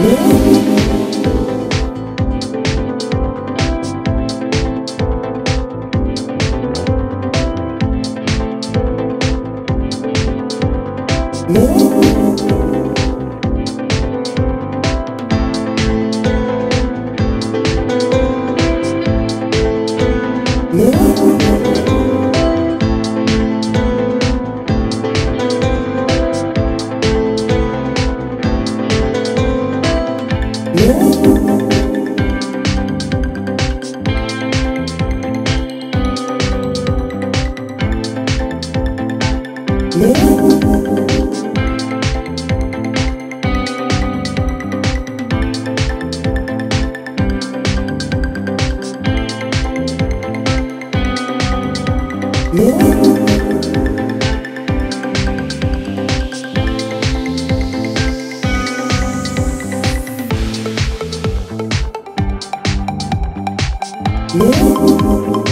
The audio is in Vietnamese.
Ooh. Música Ooh.